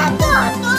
Yeah, no, no.